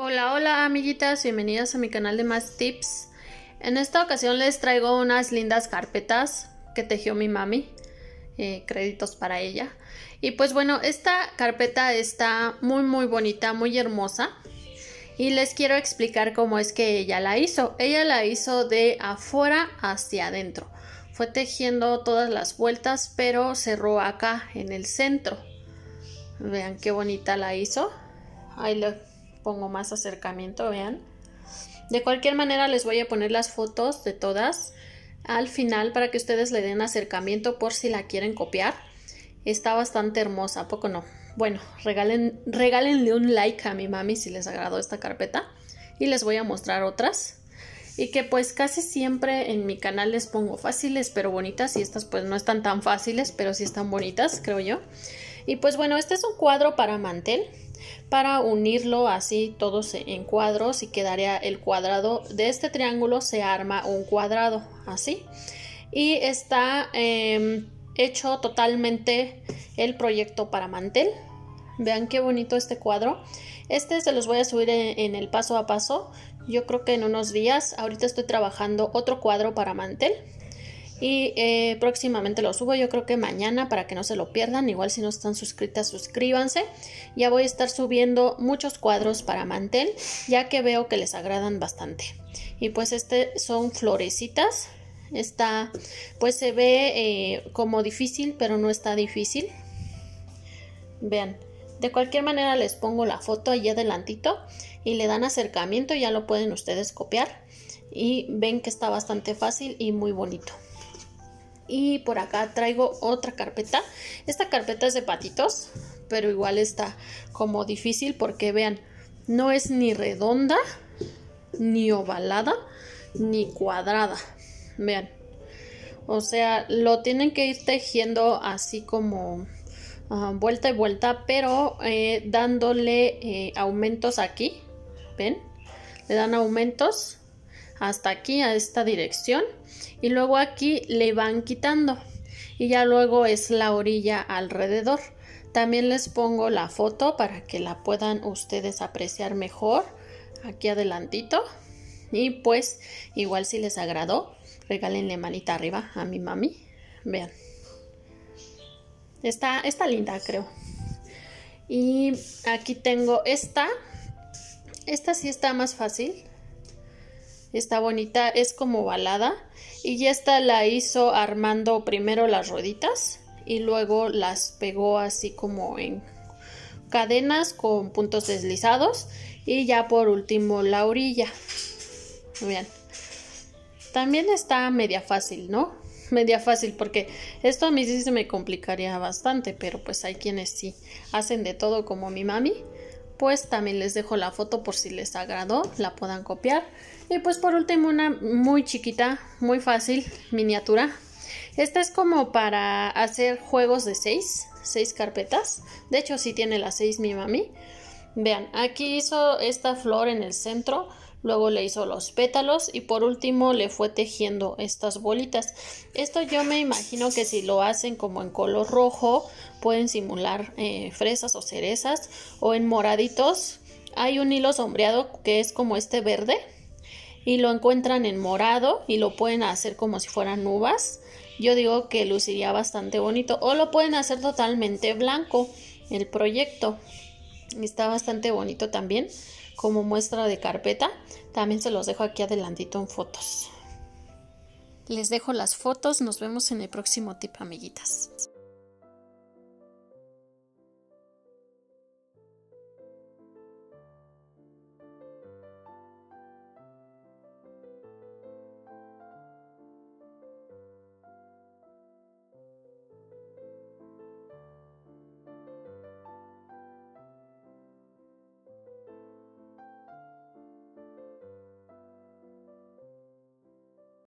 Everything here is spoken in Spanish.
Hola, hola amiguitas, bienvenidas a mi canal de más tips. En esta ocasión les traigo unas lindas carpetas que tejió mi mami, eh, créditos para ella. Y pues bueno, esta carpeta está muy muy bonita, muy hermosa. Y les quiero explicar cómo es que ella la hizo. Ella la hizo de afuera hacia adentro. Fue tejiendo todas las vueltas, pero cerró acá en el centro. Vean qué bonita la hizo. Ahí le pongo más acercamiento, vean. De cualquier manera les voy a poner las fotos de todas al final para que ustedes le den acercamiento por si la quieren copiar. Está bastante hermosa, poco no? Bueno, regalen, regálenle un like a mi mami si les agradó esta carpeta y les voy a mostrar otras. Y que pues casi siempre en mi canal les pongo fáciles pero bonitas y estas pues no están tan fáciles pero sí están bonitas creo yo. Y pues bueno, este es un cuadro para mantel para unirlo así todos en cuadros y quedaría el cuadrado de este triángulo se arma un cuadrado así. Y está em, hecho totalmente el proyecto para mantel. Vean qué bonito este cuadro. Este se los voy a subir en el paso a paso. Yo creo que en unos días. Ahorita estoy trabajando otro cuadro para mantel y eh, próximamente lo subo yo creo que mañana para que no se lo pierdan. Igual si no están suscritas suscríbanse. Ya voy a estar subiendo muchos cuadros para mantel ya que veo que les agradan bastante. Y pues este son florecitas. Está pues se ve eh, como difícil pero no está difícil. Vean de cualquier manera les pongo la foto allí adelantito y le dan acercamiento ya lo pueden ustedes copiar. Y ven que está bastante fácil y muy bonito y por acá traigo otra carpeta. Esta carpeta es de patitos, pero igual está como difícil porque vean, no es ni redonda, ni ovalada, ni cuadrada. Vean. O sea, lo tienen que ir tejiendo así como ah, vuelta y vuelta, pero eh, dándole eh, aumentos aquí. ¿Ven? Le dan aumentos hasta aquí a esta dirección y luego aquí le van quitando y ya luego es la orilla alrededor. También les pongo la foto para que la puedan ustedes apreciar mejor aquí adelantito. Y pues igual si les agradó, regálenle manita arriba a mi mami. Vean. Está, está linda creo. Y aquí tengo esta. Esta sí está más fácil. Está bonita, es como balada. Y esta la hizo armando primero las rueditas y luego las pegó así como en cadenas con puntos deslizados. Y ya por último la orilla. Bien. También está media fácil, ¿no? Media fácil porque esto a mí sí se me complicaría bastante, pero pues hay quienes sí hacen de todo como mi mami pues también les dejo la foto por si les agradó, la puedan copiar. Y pues por último una muy chiquita, muy fácil, miniatura. Esta es como para hacer juegos de seis, seis carpetas. De hecho sí tiene las seis mi mami. Vean, aquí hizo esta flor en el centro luego le hizo los pétalos y por último le fue tejiendo estas bolitas. Esto yo me imagino que si lo hacen como en color rojo pueden simular eh, fresas o cerezas o en moraditos. Hay un hilo sombreado que es como este verde y lo encuentran en morado y lo pueden hacer como si fueran uvas. Yo digo que luciría bastante bonito o lo pueden hacer totalmente blanco el proyecto. Está bastante bonito también como muestra de carpeta. También se los dejo aquí adelantito en fotos. Les dejo las fotos, nos vemos en el próximo tip amiguitas.